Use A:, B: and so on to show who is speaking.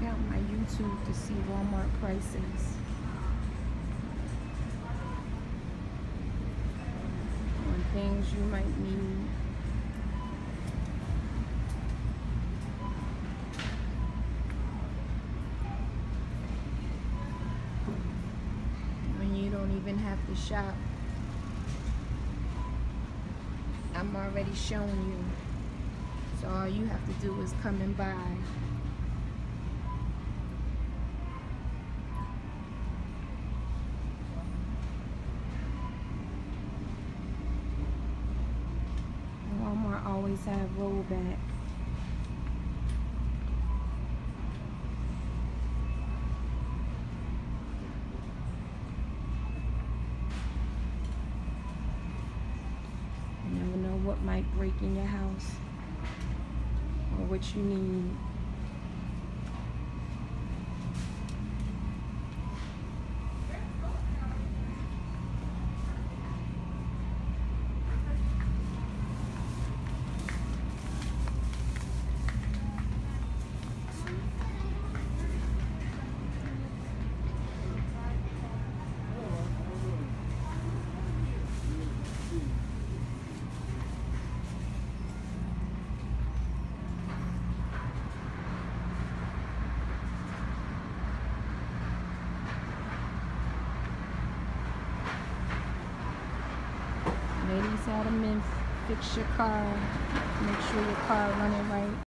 A: my YouTube to see Walmart prices. On things you might need. When you don't even have to shop. I'm already showing you. So all you have to do is come and buy. Walmart always have rollback. You never know what might break in your house or what you need. Ladies, how to men fix your car. Make sure your car running right.